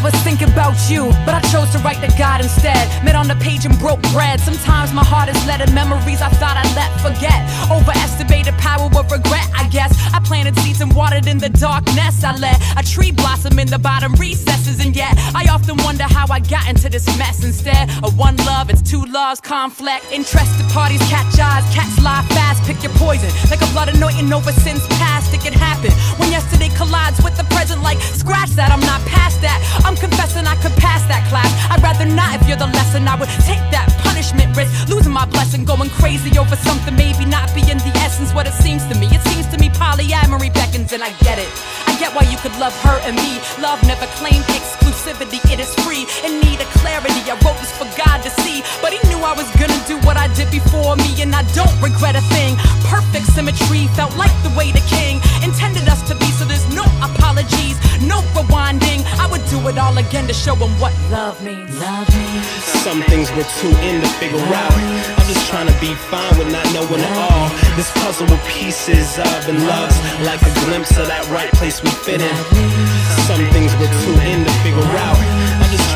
was thinking about you, but I chose to write to God instead. Met on the page and broke bread. Sometimes my heart is letting memories I thought I'd let forget. Overestimated power of regret, I guess. I planted seeds and watered in the darkness. I let a tree blossom in the bottom recesses, and yet I often wonder how I got into this mess. Instead of one love, it's two loves, conflict. Interested parties catch eyes, cats lie fast, pick your poison. Like a blood anointing over sins not if you're the lesson, I would take that punishment risk. Losing my blessing, going crazy over something, maybe not being the essence what it seems to me. It seems to me polyamory beckons, and I get it. I get why you could love her and me. Love never claimed exclusivity, it is free. In need of clarity, I wrote this for God to see. But he knew I was gonna do what I did before me, and I don't regret a thing. Perfect symmetry felt like the way the king intended us to be, so there's no apologies, do it all again to show him what love means. Love means. Some things we're too in to figure out. I'm just trying to be fine with not knowing at all. This puzzle with pieces of and loves like a glimpse of that right place we fit in. Some things we're too in to figure out. I'm just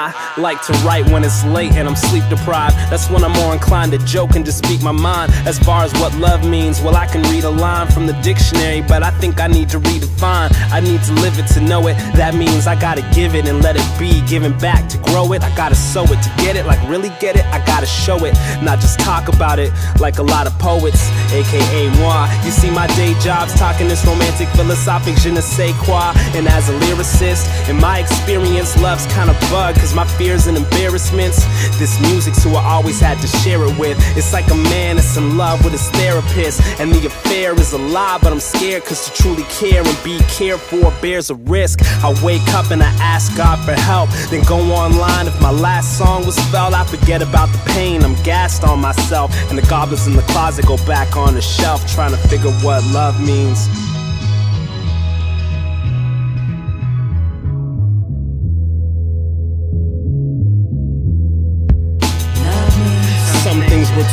I like to write when it's late and I'm sleep deprived. That's when I'm more inclined to joke and to speak my mind. As far as what love means, well, I can read a line from the dictionary, but I think I need to redefine. I need to live it to know it. That means I gotta give it and let it be. Giving back to grow it. I gotta sow it to get it. Like, really get it? I gotta show it. Not just talk about it like a lot of poets, aka moi. You see, my day job's talking this romantic, philosophic je ne sais quoi. And as a lyricist, in my experience, love's kinda bug, cause my fears and embarrassments. This music's who I always had to share it with. It's like a man that's in love with his therapist, and the affair is a lie, but I'm scared cause to truly care and be cared for bears a risk. I wake up and I ask God for help, then go online. If my last song was felt, I forget about the pain. I'm gassed on myself, and the goblins in the closet go back on the shelf, trying to figure what love means.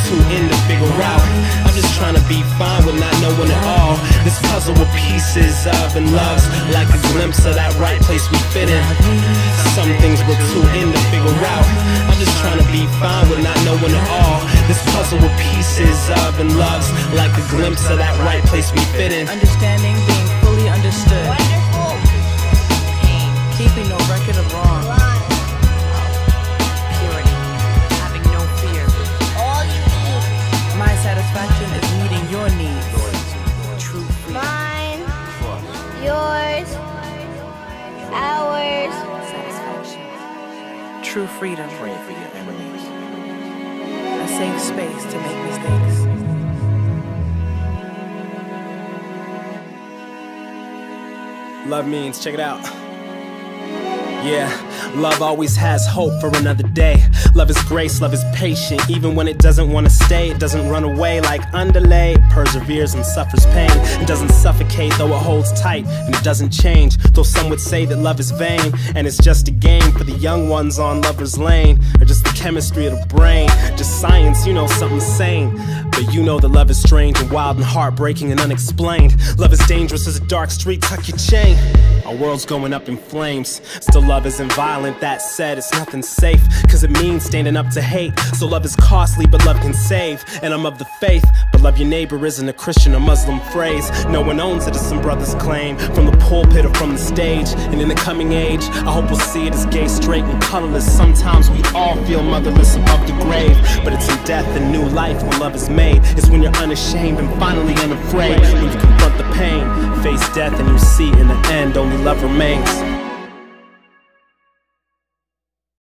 Too in to figure out. I'm just trying to be fine with not knowing it all. This puzzle with pieces of and loves like a glimpse of that right place we fit in. Some things we're too in to figure out. I'm just trying to be fine with not knowing it all. This puzzle with pieces of and loves like a glimpse of that right place we fit in. Understanding, yours, ours. Satisfaction. True freedom. Pray for your enemies. A safe space to make mistakes. Love means, check it out. Yeah, love always has hope for another day. Love is grace, love is patient. Even when it doesn't want to stay, it doesn't run away like underlay. Perseveres and suffers pain. It doesn't suffocate, though it holds tight. And it doesn't change, though some would say that love is vain. And it's just a game for the young ones on lover's lane. Or just the chemistry of the brain. Just science, you know, something sane. But you know that love is strange and wild and heartbreaking and unexplained. Love is dangerous as a dark street, tuck your chain. Our world's going up in flames. Still, love isn't violent. That said, it's nothing safe. Cause it means standing up to hate. So, love is costly, but love can save. And I'm of the faith. But love your neighbor isn't a Christian or Muslim phrase. No one owns it, as some brothers claim. From the pulpit or from the stage. And in the coming age, I hope we'll see it as gay, straight, and colorless. Sometimes we all feel motherless above the grave. But it's in death and new life when love is made. It's when you're unashamed and finally unafraid. When you confront the pain, face death, and you see in the end only love remains.